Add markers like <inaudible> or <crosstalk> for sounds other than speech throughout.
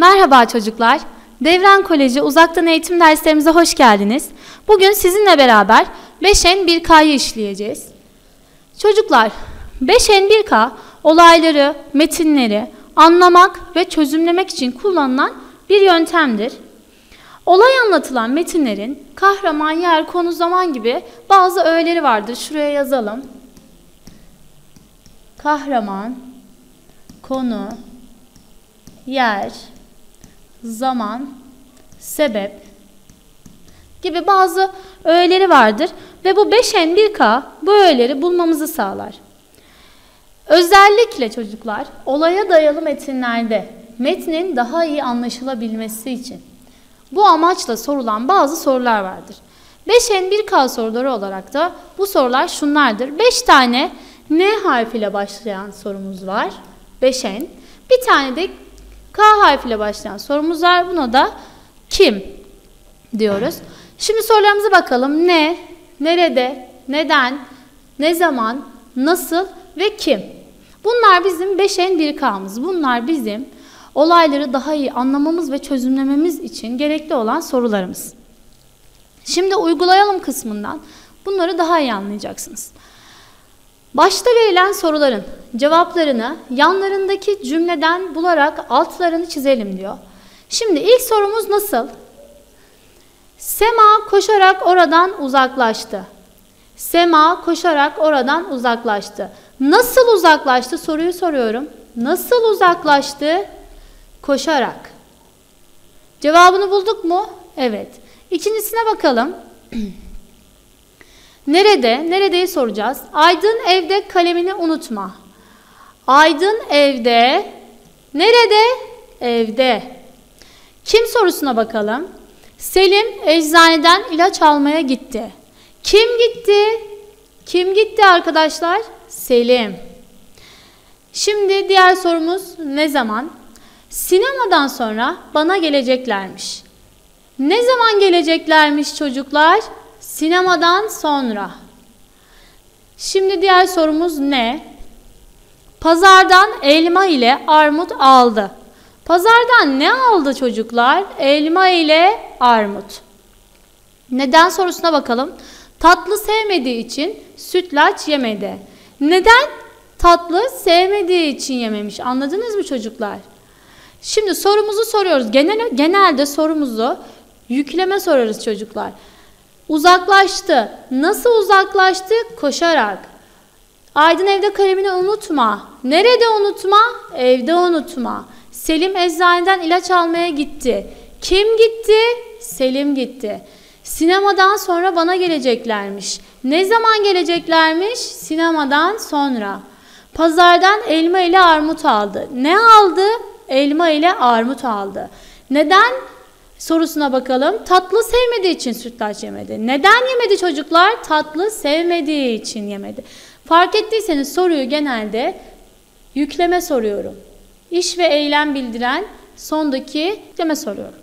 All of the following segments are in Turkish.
Merhaba çocuklar. Devran Koleji uzaktan eğitim derslerimize hoş geldiniz. Bugün sizinle beraber 5N1K'yı işleyeceğiz. Çocuklar, 5N1K olayları, metinleri anlamak ve çözümlemek için kullanılan bir yöntemdir. Olay anlatılan metinlerin kahraman, yer, konu, zaman gibi bazı öğeleri vardır. Şuraya yazalım. Kahraman, konu, yer, zaman, sebep gibi bazı öğeleri vardır ve bu 5N1K bu öğeleri bulmamızı sağlar. Özellikle çocuklar olaya dayalı metinlerde metnin daha iyi anlaşılabilmesi için bu amaçla sorulan bazı sorular vardır. 5N1K soruları olarak da bu sorular şunlardır. 5 tane N harfiyle başlayan sorumuz var. 5N. Bir tane de K harfiyle başlayan sorumuz var. Buna da kim diyoruz. Şimdi sorularımıza bakalım. Ne, nerede, neden, ne zaman, nasıl ve kim? Bunlar bizim 5N1K'mız. Bunlar bizim olayları daha iyi anlamamız ve çözümlememiz için gerekli olan sorularımız. Şimdi uygulayalım kısmından bunları daha iyi anlayacaksınız. Başta verilen soruların cevaplarını yanlarındaki cümleden bularak altlarını çizelim diyor. Şimdi ilk sorumuz nasıl? Sema koşarak oradan uzaklaştı. Sema koşarak oradan uzaklaştı. Nasıl uzaklaştı soruyu soruyorum. Nasıl uzaklaştı? Koşarak. Cevabını bulduk mu? Evet. İkincisine bakalım. <clears throat> Nerede? Neredeyi soracağız. Aydın evde kalemini unutma. Aydın evde. Nerede? Evde. Kim sorusuna bakalım. Selim eczaneden ilaç almaya gitti. Kim gitti? Kim gitti arkadaşlar? Selim. Şimdi diğer sorumuz ne zaman? Sinemadan sonra bana geleceklermiş. Ne zaman geleceklermiş çocuklar? Sinemadan sonra. Şimdi diğer sorumuz ne? Pazardan elma ile armut aldı. Pazardan ne aldı çocuklar? Elma ile armut. Neden sorusuna bakalım. Tatlı sevmediği için sütlaç yemedi. Neden? Tatlı sevmediği için yememiş. Anladınız mı çocuklar? Şimdi sorumuzu soruyoruz. Genel, genelde sorumuzu yükleme sorarız çocuklar. Uzaklaştı. Nasıl uzaklaştı? Koşarak. Aydın evde kalemini unutma. Nerede unutma? Evde unutma. Selim eczaneden ilaç almaya gitti. Kim gitti? Selim gitti. Sinemadan sonra bana geleceklermiş. Ne zaman geleceklermiş? Sinemadan sonra. Pazardan elma ile armut aldı. Ne aldı? Elma ile armut aldı. Neden? Sorusuna bakalım. Tatlı sevmediği için sütlaç yemedi. Neden yemedi çocuklar? Tatlı sevmediği için yemedi. Fark ettiyseniz soruyu genelde yükleme soruyorum. İş ve eylem bildiren sondaki yükleme soruyorum.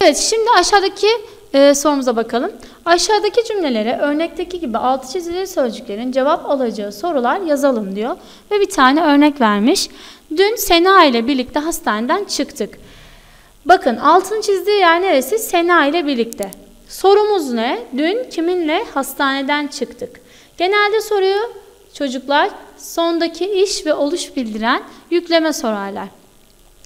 Evet şimdi aşağıdaki e, sorumuza bakalım. Aşağıdaki cümlelere örnekteki gibi altı çizili sözcüklerin cevap alacağı sorular yazalım diyor. Ve bir tane örnek vermiş. Dün Sena ile birlikte hastaneden çıktık. Bakın altın çizdiği yer neresi? Sena ile birlikte. Sorumuz ne? Dün kiminle hastaneden çıktık? Genelde soruyu çocuklar sondaki iş ve oluş bildiren yükleme sorarlar.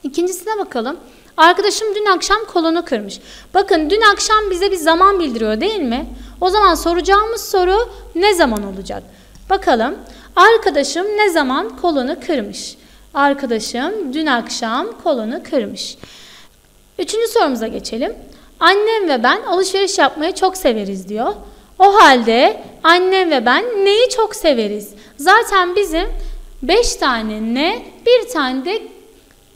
İkincisine bakalım. Arkadaşım dün akşam kolunu kırmış. Bakın dün akşam bize bir zaman bildiriyor değil mi? O zaman soracağımız soru ne zaman olacak? Bakalım. Arkadaşım ne zaman kolunu kırmış? Arkadaşım dün akşam kolunu kırmış. Üçüncü sorumuza geçelim. Annem ve ben alışveriş yapmayı çok severiz diyor. O halde annem ve ben neyi çok severiz? Zaten bizim beş tane ne, bir tane de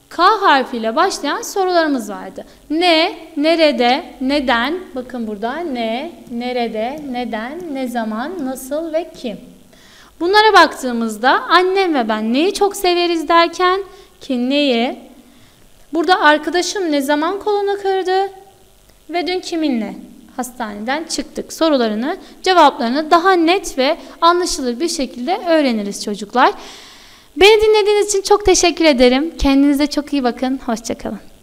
K harfiyle başlayan sorularımız vardı. Ne, nerede, neden, bakın burada ne, nerede, neden, ne zaman, nasıl ve kim. Bunlara baktığımızda annem ve ben neyi çok severiz derken ki neyi, burada arkadaşım ne zaman kolunu kırdı ve dün kiminle hastaneden çıktık sorularını, cevaplarını daha net ve anlaşılır bir şekilde öğreniriz çocuklar. Beni dinlediğiniz için çok teşekkür ederim. Kendinize çok iyi bakın. Hoşçakalın.